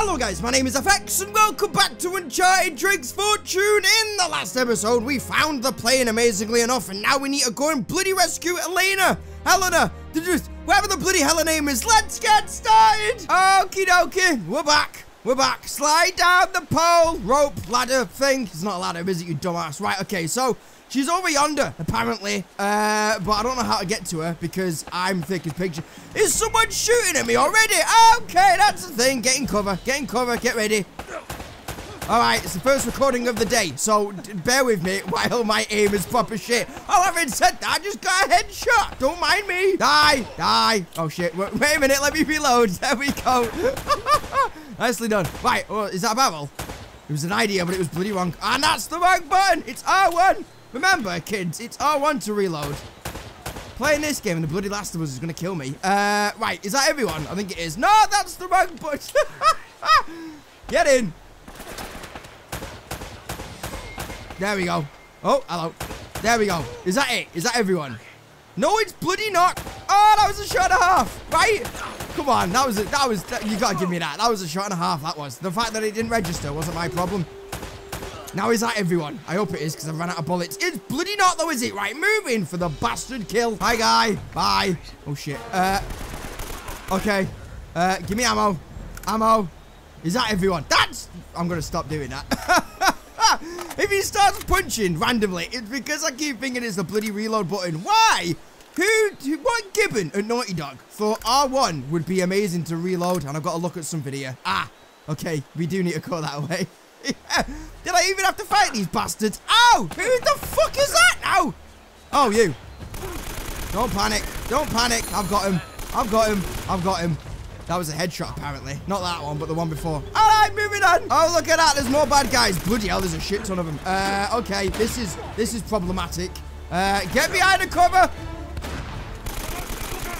Hello guys, my name is FX and welcome back to Uncharted Drake's Fortune. In the last episode, we found the plane amazingly enough and now we need to go and bloody rescue Elena, Helena, the whatever the bloody hell her name is. Let's get started. Okie dokie, we're back. We're back. Slide down the pole, rope, ladder thing. It's not a ladder, is it, you dumbass? Right, okay, so She's over yonder, apparently. Uh, but I don't know how to get to her because I'm thick as picture. Is someone shooting at me already? Okay, that's the thing. Get in cover. Get in cover. Get ready. All right, it's the first recording of the day, so bear with me while my aim is proper shit. Oh, having said that, I just got a headshot. Don't mind me. Die, die. Oh, shit. Wait, wait a minute. Let me reload. There we go. Nicely done. Right, oh, is that a barrel? It was an idea, but it was bloody wrong. And that's the wrong button. It's R1. Remember, kids, it's R1 to reload. Playing this game and the bloody Last of Us is going to kill me. Uh, right, is that everyone? I think it is. No, that's the wrong button. Get in. There we go. Oh, hello. There we go. Is that it? Is that everyone? No, it's bloody not. Oh, that was a shot and a half. Right? Come on, that was it. That was, that, you got to give me that. That was a shot and a half, that was. The fact that it didn't register wasn't my problem. Now is that everyone? I hope it is because I've run out of bullets. It's bloody not though, is it? Right, moving for the bastard kill. Hi, guy. Bye. Oh, shit. Uh, okay. Uh, give me ammo. Ammo. Is that everyone? That's... I'm going to stop doing that. if he starts punching randomly, it's because I keep thinking it's the bloody reload button. Why? Who, what Gibbon at Naughty Dog thought R1 would be amazing to reload? And I've got to look at something here. Ah, okay. We do need to go that way. Did I even have to fight these bastards? Oh, who the fuck is that now? Oh, you. Don't panic. Don't panic. I've got him. I've got him. I've got him. That was a headshot, apparently. Not that one, but the one before. All right, moving on. Oh, look at that. There's more bad guys. Bloody hell, there's a shit ton of them. Uh, okay, this is this is problematic. Uh, get behind the cover.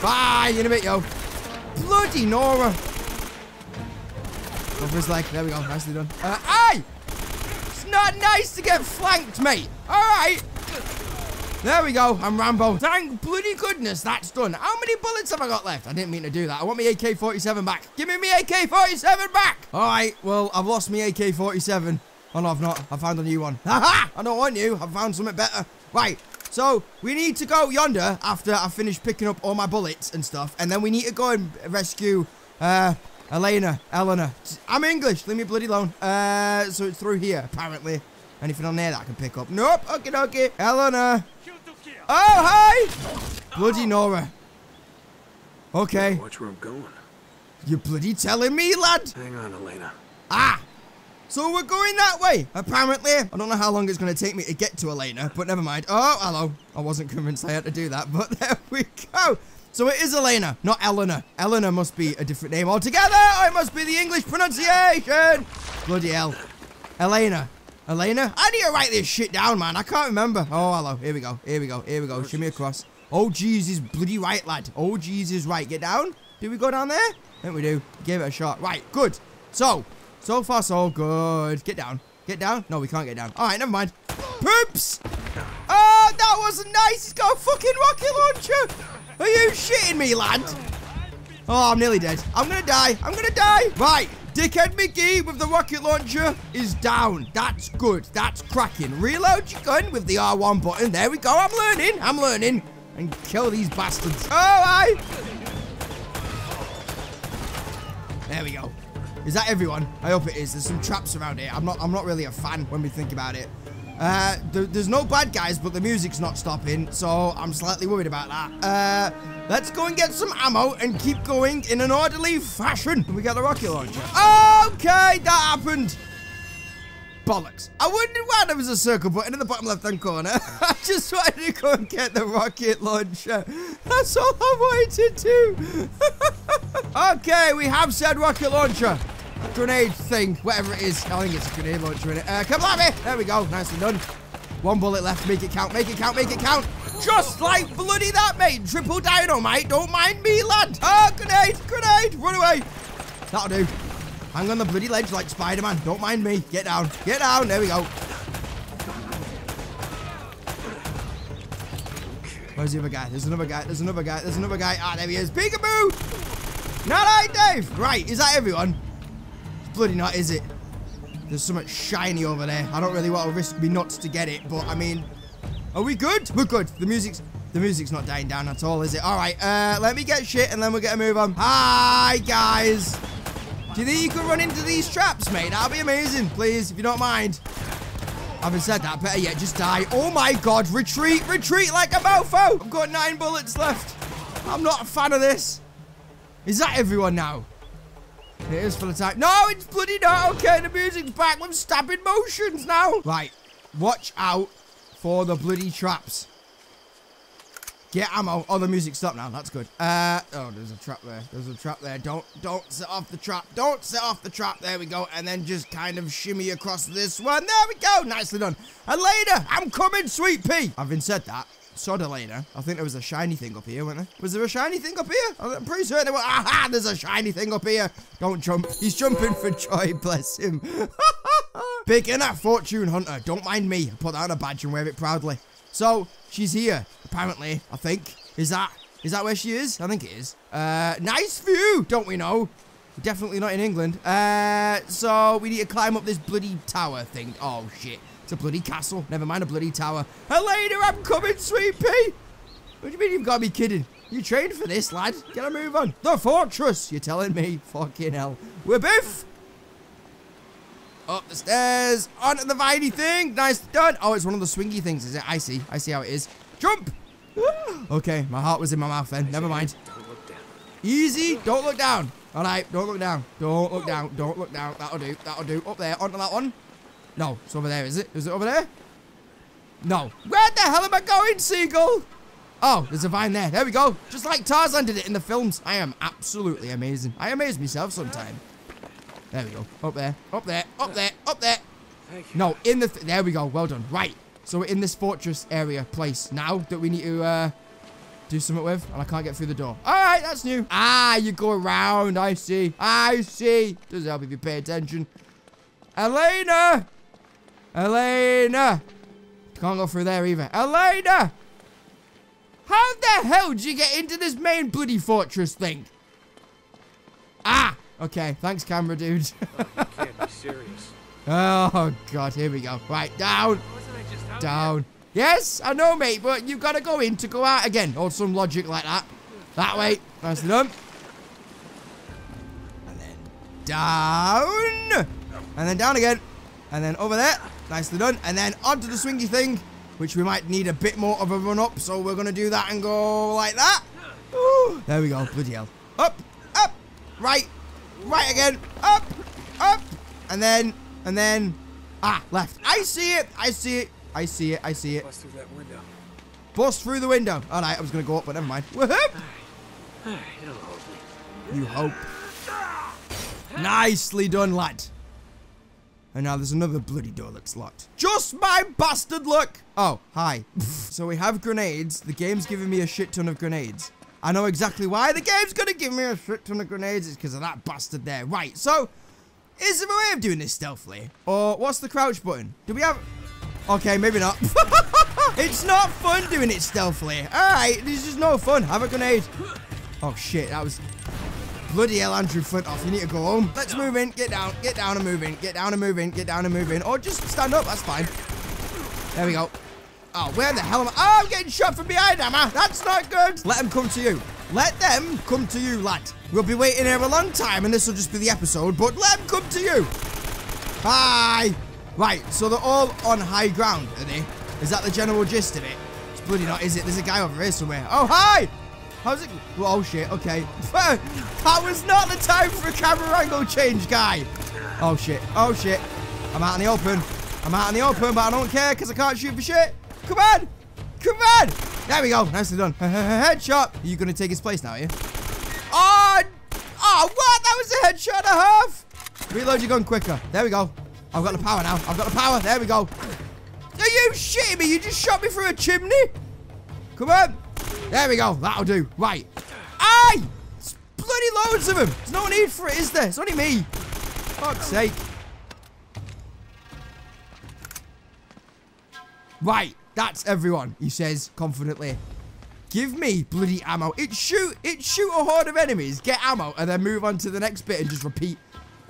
Bye. In a bit, yo. Bloody Nora. Over his leg. There we go. Nicely done. Uh, aye! It's not nice to get flanked, mate. All right. There we go. I'm Rambo. Thank bloody goodness that's done. How many bullets have I got left? I didn't mean to do that. I want my AK-47 back. Give me my AK-47 back. All right. Well, I've lost my AK-47. Oh, no, I've not. I found a new one. Ha ha! I don't want you. I've found something better. Right. So, we need to go yonder after I finish picking up all my bullets and stuff. And then we need to go and rescue... Uh, Elena, Eleanor. I'm English. Leave me bloody alone. Uh, so it's through here, apparently. Anything on there that I can pick up? Nope. Okay, okay. Eleanor. Oh, hi. Bloody Nora. Okay. Watch where I'm going. You're bloody telling me, lad. Hang on, Elena. Ah. So we're going that way, apparently. I don't know how long it's going to take me to get to Elena, but never mind. Oh, hello. I wasn't convinced I had to do that, but there we go. So it is Elena, not Eleanor. Eleanor must be a different name altogether. It must be the English pronunciation. Bloody hell. Elena. Elena? I need to write this shit down, man. I can't remember. Oh, hello. Here we go. Here we go. Here we go. Shimmy across. Oh, Jesus. Bloody right, lad. Oh, Jesus. Right. Get down. Do we go down there? I think we do. Give it a shot. Right. Good. So, so far, so good. Get down. Get down. No, we can't get down. All right. Never mind. Poops. Oh, that wasn't nice. He's got a fucking rocket launcher. Are you shitting me, lad? Oh, I'm nearly dead. I'm gonna die. I'm gonna die. Right. Dickhead McGee with the rocket launcher is down. That's good. That's cracking. Reload your gun with the R1 button. There we go. I'm learning. I'm learning. And kill these bastards. Oh, All right. There we go. Is that everyone? I hope it is. There's some traps around here. I'm not I'm not really a fan when we think about it. Uh, th there's no bad guys, but the music's not stopping, so I'm slightly worried about that. Uh, let's go and get some ammo and keep going in an orderly fashion. We got the rocket launcher. Okay, that happened. Bollocks. I wondered why there was a circle button in the bottom left-hand corner. I just wanted to go and get the rocket launcher. That's all I wanted to do. okay, we have said rocket launcher grenade thing, whatever it is. I think it's a grenade launcher in it. Uh, come on, me. There we go. Nicely done. One bullet left. Make it count. Make it count. Make it count. Just like bloody that, mate. Triple dynamite. Don't mind me, lad. Oh, grenade. Grenade. Run away. That'll do. Hang on the bloody ledge like Spider-Man. Don't mind me. Get down. Get down. There we go. Where's the other guy? There's another guy. There's another guy. There's another guy. Ah, there he is. Peekaboo. Not right, Dave. Right. Is that everyone? Bloody not, is it? There's something shiny over there. I don't really want to risk me nuts to get it, but I mean, are we good? We're good. The music's the music's not dying down at all, is it? All right, uh, let me get shit and then we'll get a move on. Hi, guys. Do you think you can run into these traps, mate? That'd be amazing, please, if you don't mind. Having said that, better yet, just die. Oh my god, retreat, retreat like a mofo. I've got nine bullets left. I'm not a fan of this. Is that everyone now? It is for the time. No, it's bloody not. Okay, the music's back with stabbing motions now. Right, watch out for the bloody traps. Get ammo. Oh, the music stopped now. That's good. Uh, oh, there's a trap there. There's a trap there. Don't, don't set off the trap. Don't set off the trap. There we go. And then just kind of shimmy across this one. There we go. Nicely done. And later, I'm coming, sweet pea. Having said that, soda later. I think there was a shiny thing up here, wasn't there? Was there a shiny thing up here? I'm pretty certain there was. Aha, there's a shiny thing up here. Don't jump. He's jumping for joy, bless him. Picking that fortune hunter. Don't mind me. Put that on a badge and wear it proudly. So, she's here, apparently, I think. Is that, is that where she is? I think it is. Uh, nice view, don't we know? Definitely not in England. Uh, so we need to climb up this bloody tower thing. Oh, shit. It's a bloody castle. Never mind a bloody tower. Helena, I'm coming, sweet pea. What do you mean you've got to be kidding? You trained for this, lad. Get a move on. The fortress, you're telling me. Fucking hell. We're biff. Up the stairs, onto the viney thing. Nice done. Oh, it's one of the swingy things, is it? I see. I see how it is. Jump. okay, my heart was in my mouth then. Never mind. Easy. Don't look down. All right, don't look down. Don't look down. Don't look down. That'll do. That'll do. Up there, onto that one. No, it's over there, is it? Is it over there? No. Where the hell am I going, Seagull? Oh, there's a vine there. There we go. Just like Tarzan did it in the films. I am absolutely amazing. I amaze myself sometimes. There we go. Up there. Up there. Up there. Up there. No, in the... Th there we go. Well done. Right. So we're in this fortress area place now that we need to uh, do something with. And I can't get through the door. All right. That's new. Ah, you go around. I see. I see. Does help if you pay attention. Elena. Elena. Can't go through there either. Elena. How the hell did you get into this main bloody fortress thing? Ah. Okay, thanks, camera dude. oh, you can't be serious. Oh, God, here we go. Right, down. Down. Yes, I know, mate, but you've got to go in to go out again. Or some logic like that. That way. Nicely done. And then down. And then down again. And then over there. Nicely done. And then onto the swingy thing, which we might need a bit more of a run up. So we're going to do that and go like that. Ooh, there we go. Bloody hell. Up, up, right, Right again. Up. Up. And then. And then. Ah, left. I see it. I see it. I see it. I see it. Bust through that window. Bust through the window. All right. I was going to go up, but never mind. Woohoo. It'll hold me. You hope. Nicely done, lad. And now there's another bloody door that's locked. Just my bastard luck. Oh, hi. so we have grenades. The game's giving me a shit ton of grenades. I know exactly why the game's gonna give me a shit ton of grenades. It's because of that bastard there. Right, so, is there a way of doing this stealthily? Or what's the crouch button? Do we have... Okay, maybe not. it's not fun doing it stealthily. Alright, this is no fun. Have a grenade. Oh, shit, that was... Bloody hell, Andrew Flintoff, you need to go home. Let's move in, get down, get down and move in, get down and move in, get down and move in. Or just stand up, that's fine. There we go. Oh, where the hell am I? Oh, I'm getting shot from behind, am I? That's not good. Let them come to you. Let them come to you, lad. We'll be waiting here a long time, and this will just be the episode, but let them come to you. Hi. Right, so they're all on high ground, are they? Is that the general gist of it? It's bloody not, is it? There's a guy over here somewhere. Oh, hi. How's it? oh, shit. Okay. that was not the time for a camera angle change, guy. Oh, shit. Oh, shit. I'm out in the open. I'm out in the open, but I don't care because I can't shoot for shit. Come on. Come on. There we go. Nicely done. Headshot. Are you going to take his place now, are you? Oh, oh, what? That was a headshot and a half. Reload your gun quicker. There we go. I've got the power now. I've got the power. There we go. Are you shitting me? You just shot me through a chimney? Come on. There we go. That'll do. Right. Aye! It's bloody loads of them. There's no need for it, is there? It's only me. Fuck's sake. Right. That's everyone, he says confidently. Give me bloody ammo. It shoot, it shoot a horde of enemies, get ammo, and then move on to the next bit and just repeat.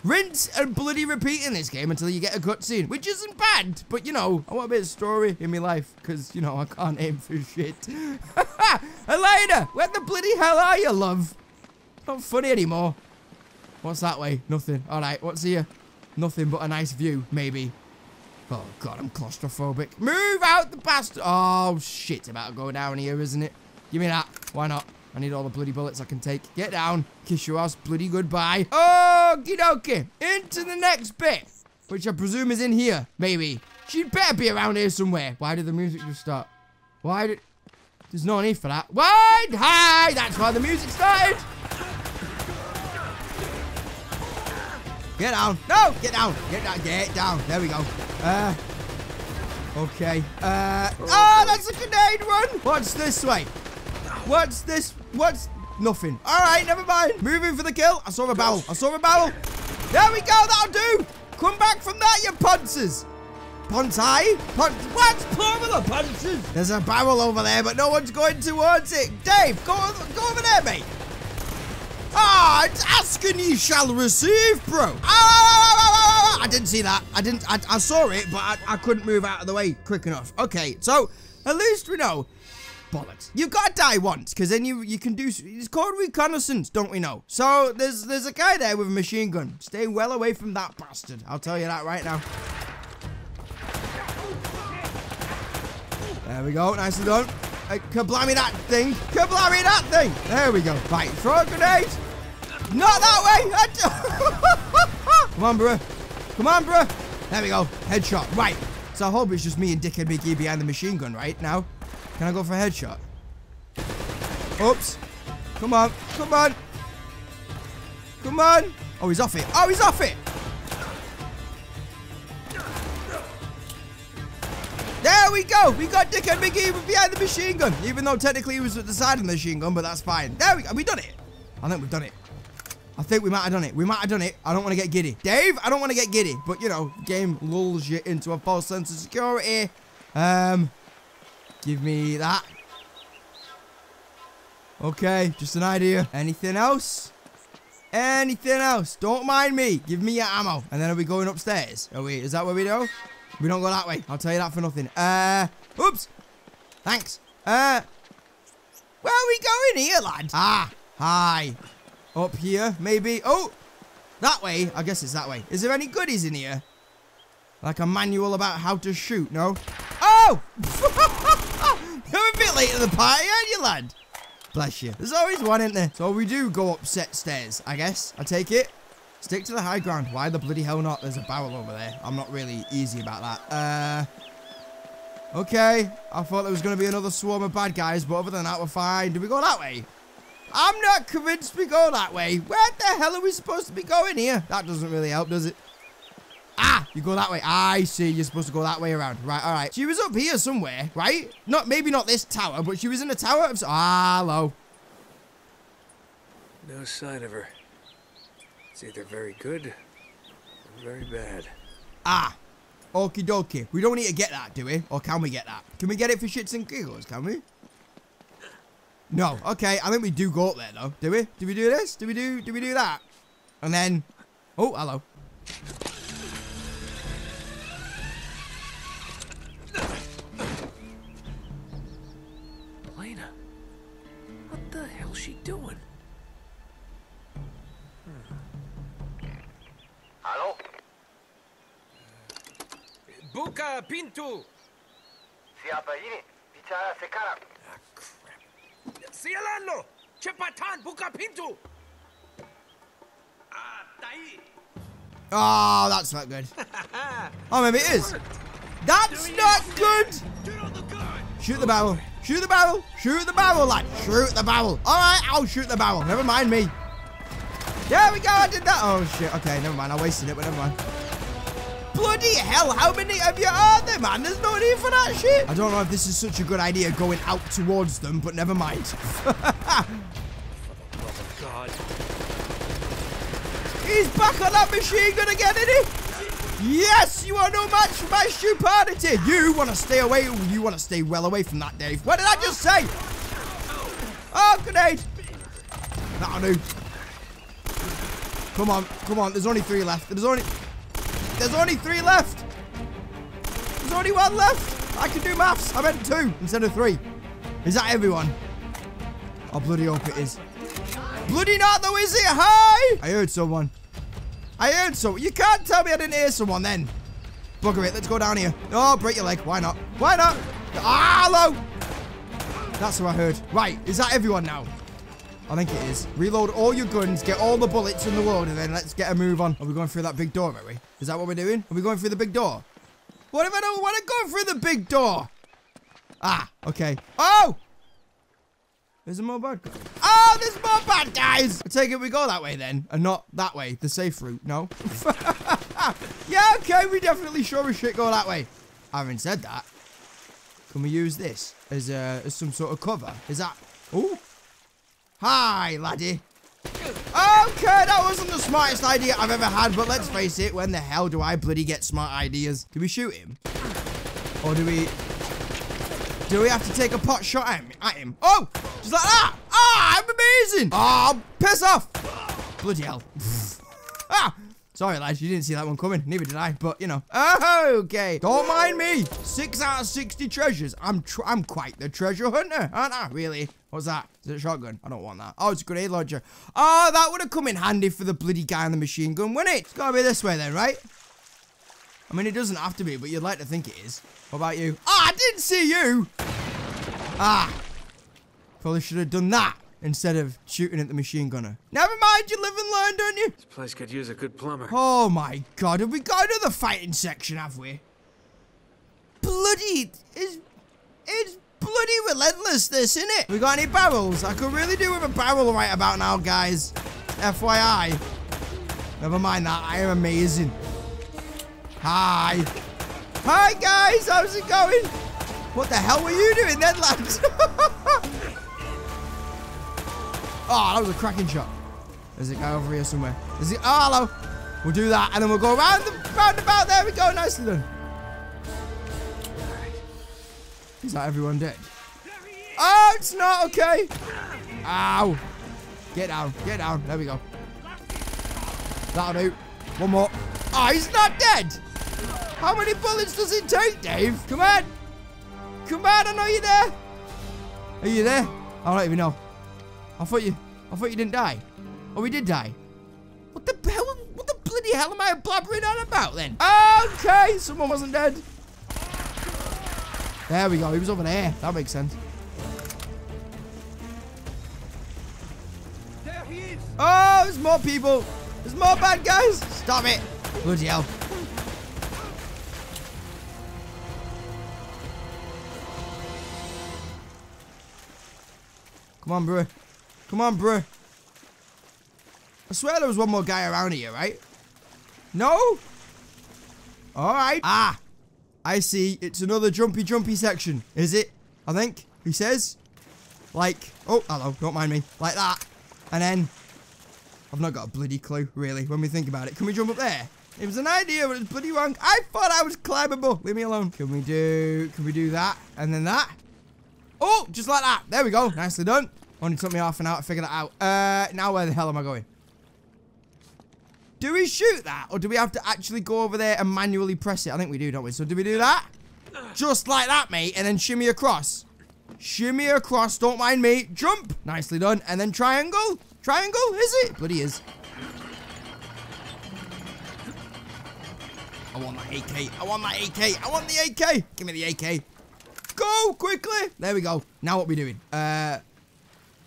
Rinse and bloody repeat in this game until you get a cutscene, which isn't bad, but you know, I want a bit of story in my life, because, you know, I can't aim for shit. Elena, where the bloody hell are you, love? Not funny anymore. What's that way? Nothing. Alright, what's here? Nothing but a nice view, maybe. Oh, God, I'm claustrophobic. Move out the bastard. Oh, shit. About to go down here, isn't it? Give me that. Why not? I need all the bloody bullets I can take. Get down. Kiss your ass. Bloody goodbye. Okie dokie. Into the next bit. Which I presume is in here. Maybe. She'd better be around here somewhere. Why did the music just start? Why did... There's no need for that. Why? Hi! That's why the music started. Get down. No! Get down. Get down. Get down. There we go. Uh... Okay. Uh... Oh, that's a grenade run! What's this way? What's this? What's... Nothing. Alright, never mind. Moving for the kill. I saw a barrel. I saw a barrel. There we go. That'll do. Come back from that, you ponces. Pontai? Pon what? Plural of ponces? There's a barrel over there, but no one's going towards it. Dave, go, over, go over there, mate. Ah, oh, it's asking you shall receive, bro. Ah, ah, ah, ah, I didn't see that. I didn't. I, I saw it, but I, I couldn't move out of the way quick enough. Okay, so at least we know bollocks. You've got to die once, because then you you can do. It's called reconnaissance, don't we know? So there's there's a guy there with a machine gun. Stay well away from that bastard. I'll tell you that right now. There we go. Nicely done. Hey, kablammy that thing. Kablammy that thing. There we go. Right, throw a grenade. Not that way. Come on, bro. Come on, bro. There we go. Headshot. Right. So I hope it's just me and Dickhead McGee behind the machine gun right now. Can I go for a headshot? Oops. Come on. Come on. Come on. Oh, he's off it. Oh, he's off it. There we go. We got Dick and Mickey behind the machine gun. Even though technically he was at the side of the machine gun, but that's fine. There we go. We done it. I think we've done it. I think we might have done it. We might have done it. I don't want to get giddy. Dave, I don't want to get giddy. But, you know, game lulls you into a false sense of security. Um, Give me that. Okay, just an idea. Anything else? Anything else? Don't mind me. Give me your ammo. And then are we going upstairs? Are we? Is that where we go? We don't go that way. I'll tell you that for nothing. Uh, oops. Thanks. Uh, where are we going here, lad? Ah, hi. Up here, maybe. Oh, that way. I guess it's that way. Is there any goodies in here? Like a manual about how to shoot, no? Oh! Late to the party, aren't you, lad? Bless you. There's always one, in there? So we do go up set stairs, I guess. I take it. Stick to the high ground. Why the bloody hell not? There's a barrel over there. I'm not really easy about that. Uh, okay. I thought there was going to be another swarm of bad guys, but other than that, we're fine. Do we go that way? I'm not convinced we go that way. Where the hell are we supposed to be going here? That doesn't really help, does it? Ah, you go that way. I see. You're supposed to go that way around. Right, all right. She was up here somewhere, right? Not Maybe not this tower, but she was in a tower. Of, ah, hello. No sign of her. It's either very good or very bad. Ah, okie dokie. We don't need to get that, do we? Or can we get that? Can we get it for shits and giggles, can we? No. Okay, I think we do go up there, though. Do we? Do we do this? Do we do, do we do that? And then... Oh, hello. She doing? Hello? Buka Pintu! Siapa ini? Bicara sekarang. Ah, crap. Sialano! Cepatan, buka pintu! Ah, tai! Oh, that's not good. oh, maybe it is. That's not good! Shoot the barrel. Shoot the barrel. Shoot the barrel, lad. Shoot the barrel. All right, I'll shoot the barrel. Never mind me. There we go. I did that. Oh, shit. Okay, never mind. I wasted it, but never mind. Bloody hell, how many of you are there, man? There's no need for that shit. I don't know if this is such a good idea going out towards them, but never mind. Oh, God. He's back on that machine gun again, isn't he? Yes, you are no match for my stupidity. You want to stay away. You want to stay well away from that, Dave. What did I just say? Oh, grenade. That'll do. Come on, come on. There's only three left. There's only, there's only three left. There's only one left. I can do maths. I meant two instead of three. Is that everyone? I bloody hope it is. Bloody not though, is it? Hi! I heard someone. I heard someone. You can't tell me I didn't hear someone then. Bugger it. Let's go down here. Oh, break your leg. Why not? Why not? Ah, hello. That's what I heard. Right. Is that everyone now? I think it is. Reload all your guns, get all the bullets in the world, and then let's get a move on. Are we going through that big door, are we? Is that what we're doing? Are we going through the big door? What if I don't want to go through the big door? Ah, okay. Oh! There's a more bad guy. Oh, there's more bad guys! I take it we go that way then, and not that way, the safe route, no? yeah, okay, we definitely sure as shit go that way. Having said that, can we use this as, uh, as some sort of cover? Is that... Oh! Hi, laddie. Okay, that wasn't the smartest idea I've ever had, but let's face it, when the hell do I bloody get smart ideas? Do we shoot him? Or do we... Do we have to take a pot shot at him? At him? Oh! Like that! Ah, I'm amazing! Oh, piss off! Bloody hell. ah! Sorry, lads, you didn't see that one coming. Neither did I, but, you know. Oh, okay. Don't mind me. Six out of 60 treasures. I'm I'm quite the treasure hunter, aren't I? Really? What's that? Is it a shotgun? I don't want that. Oh, it's a grenade launcher. Oh, that would have come in handy for the bloody guy on the machine gun, wouldn't it? It's got to be this way then, right? I mean, it doesn't have to be, but you'd like to think it is. What about you? Ah, oh, I didn't see you! Ah. Probably should have done that instead of shooting at the machine gunner. Never mind, you live and learn, don't you? This place could use a good plumber. Oh my god, have we got another fighting section, have we? Bloody, it's, it's bloody relentless, this, isn't it? We got any barrels? I could really do with a barrel right about now, guys. FYI. Never mind that, I am amazing. Hi. Hi, guys, how's it going? What the hell were you doing then, lads? Oh, that was a cracking shot. There's a guy over here somewhere. There's a, oh, hello. We'll do that, and then we'll go around the roundabout. There we go. Nicely done. Is that everyone dead? Oh, it's not okay. Ow. Get down. Get down. There we go. That'll do. One more. Oh, he's not dead. How many bullets does it take, Dave? Come on. Come on, I know you're there. Are you there? I don't even know. I thought you, I thought you didn't die. Oh, we did die. What the hell? What the bloody hell am I blabbering on about then? Okay, someone wasn't dead. There we go. He was over there. That makes sense. There he is. Oh, there's more people. There's more bad guys. Stop it. Bloody hell. Come on, bro. Come on, bro. I swear there was one more guy around here, right? No? Alright. Ah. I see. It's another jumpy jumpy section. Is it? I think. He says. Like. Oh, hello. Don't mind me. Like that. And then. I've not got a bloody clue, really, when we think about it. Can we jump up there? It was an idea, but it's bloody wrong. I thought I was climbable. Leave me alone. Can we do... Can we do that? And then that? Oh, just like that. There we go. Nicely done. Only took me half an hour to figure that out. Uh, now where the hell am I going? Do we shoot that? Or do we have to actually go over there and manually press it? I think we do, don't we? So do we do that? Just like that, mate. And then shimmy across. Shimmy across. Don't mind me. Jump. Nicely done. And then triangle. Triangle, is it? Bloody is. I want that AK. I want that AK. I want the AK. Give me the AK. Go quickly. There we go. Now what we doing? Uh,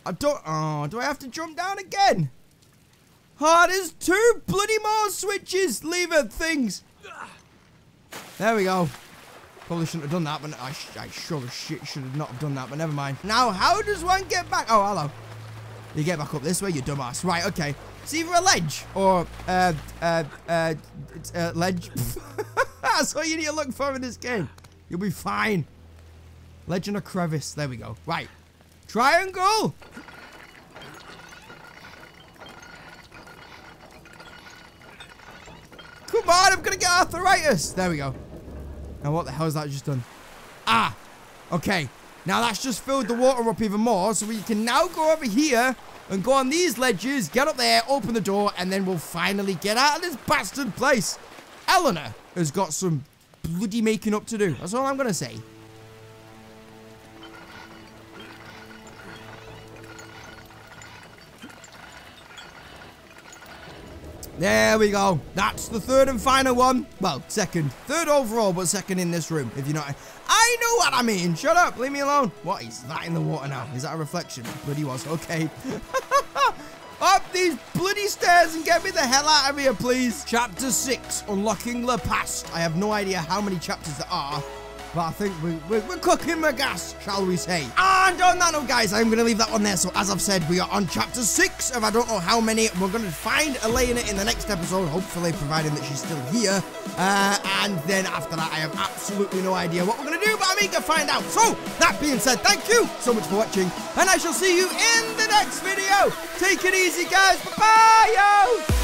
I don't. Oh, do I have to jump down again? Oh, there's two bloody more switches, lever things. There we go. Probably shouldn't have done that, but I, I sure as shit should have not have done that, but never mind. Now, how does one get back? Oh, hello. You get back up this way, you dumbass. Right, okay. It's either a ledge or uh, uh, uh, a ledge. That's all you need to look for in this game. You'll be fine. Legend a crevice. There we go. Right. Triangle. Come on, I'm to get arthritis. There we go. Now, what the hell has that just done? Ah, okay. Now, that's just filled the water up even more, so we can now go over here and go on these ledges, get up there, open the door, and then we'll finally get out of this bastard place. Eleanor has got some bloody making up to do. That's all I'm to say. There we go. That's the third and final one. Well, second. Third overall, but second in this room, if you know. I know what I mean. Shut up. Leave me alone. What is that in the water now? Is that a reflection? Bloody was. Okay. Up these bloody stairs and get me the hell out of here, please. Chapter 6, Unlocking the Past. I have no idea how many chapters there are, but I think we, we, we're cooking the gas, shall we say. And on that note, guys, I'm going to leave that one there. So as I've said, we are on chapter 6 of I don't know how many. We're going to find Elena in the next episode, hopefully, providing that she's still here. Uh, and then after that, I have absolutely no idea what we're going to do, but I'm eager to find out. So, that being said, thank you so much for watching, and I shall see you in the next video. Take it easy, guys. Bye-bye, yo!